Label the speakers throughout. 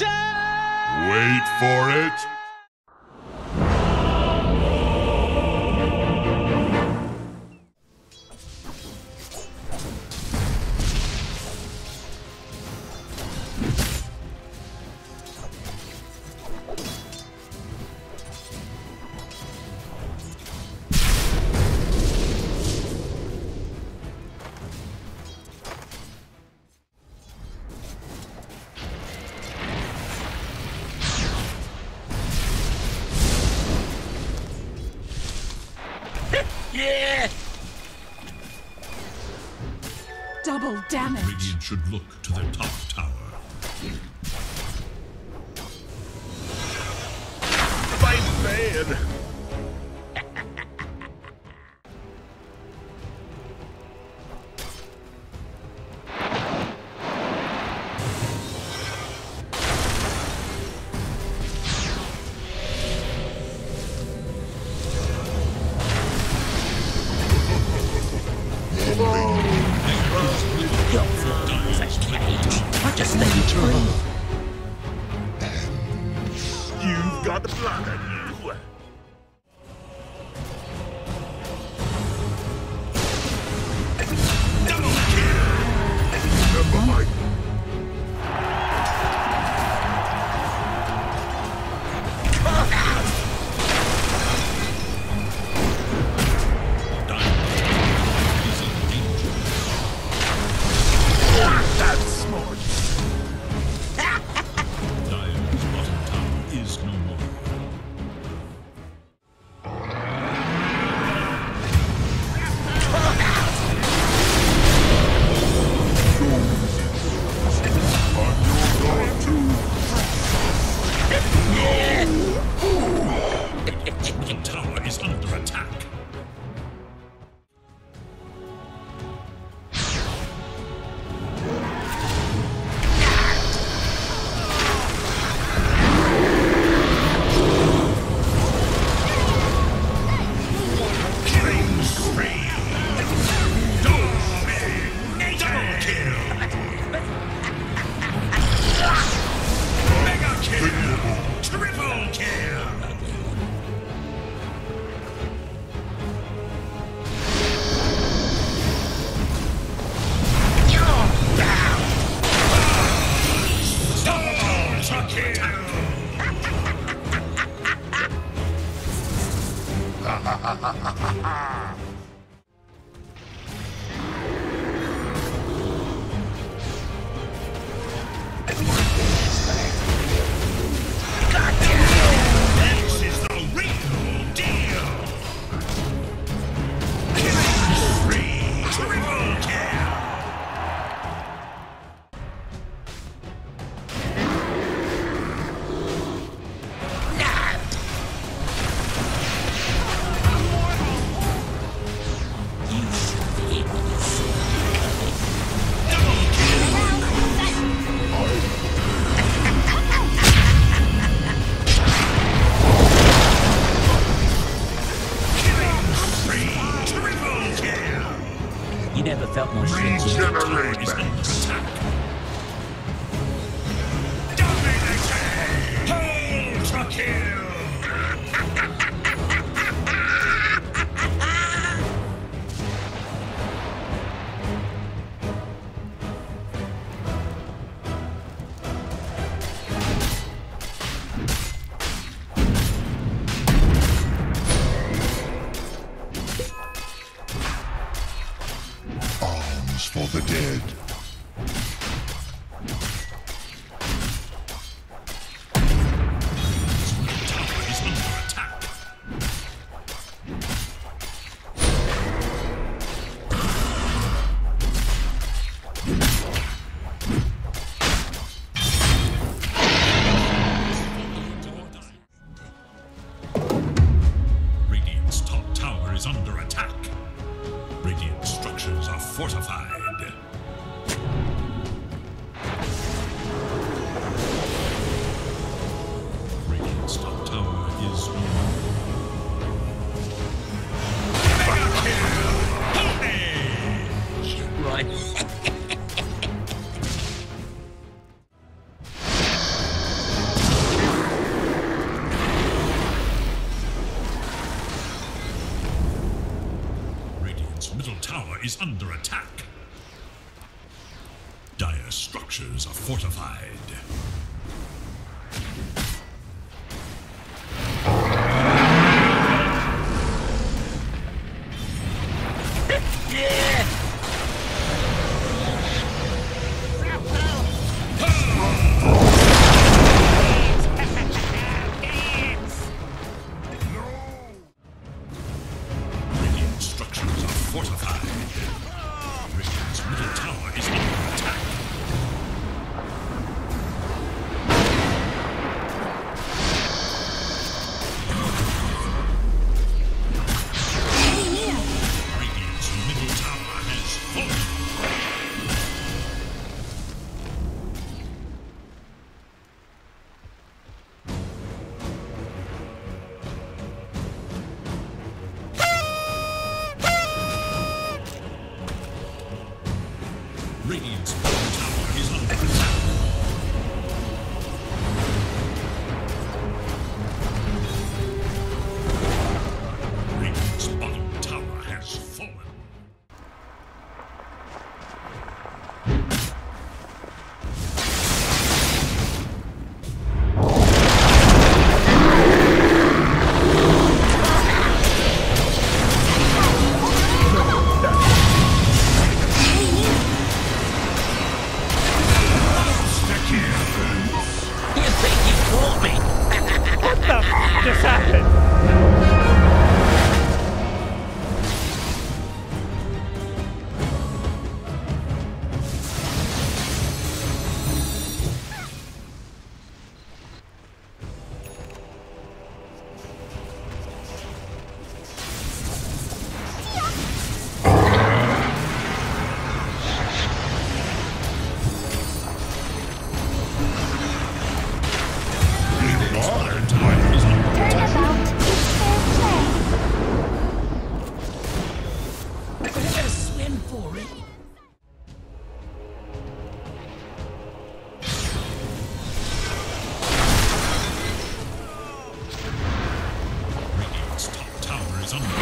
Speaker 1: Wait for it.
Speaker 2: Damage.
Speaker 3: Radiant should look to their top tower.
Speaker 1: Fight bad. You've got the blood
Speaker 3: ハハハハ felt more
Speaker 1: shit. Regenerate. is normal. Right. Radiant's middle tower is under attack. Dire structures are fortified. Tower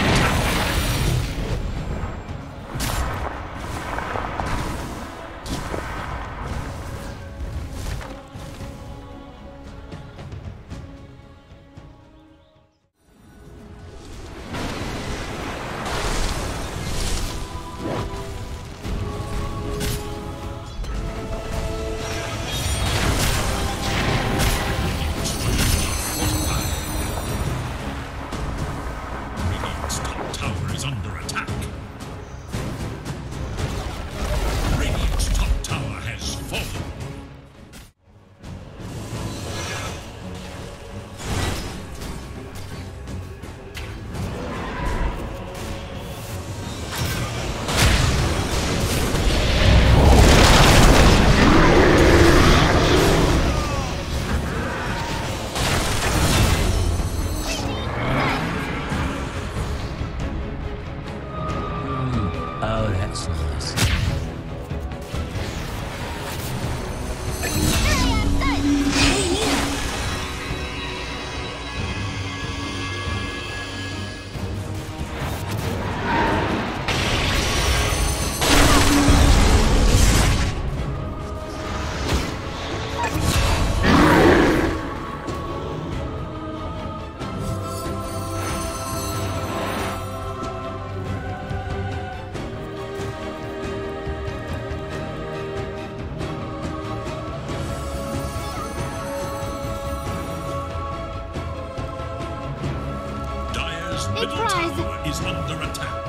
Speaker 1: Middle tower is under attack.